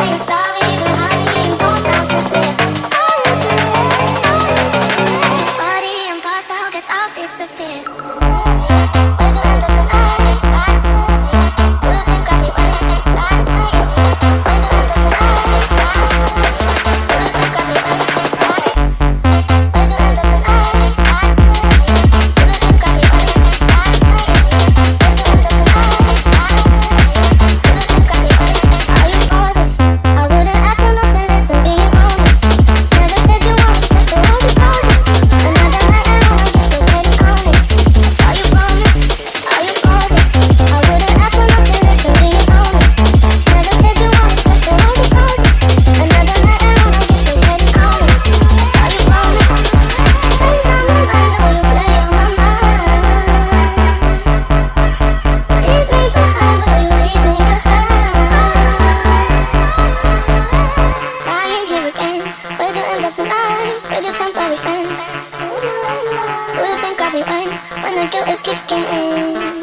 say so temporary friends. Do you think I'll when when the guilt is kicking in?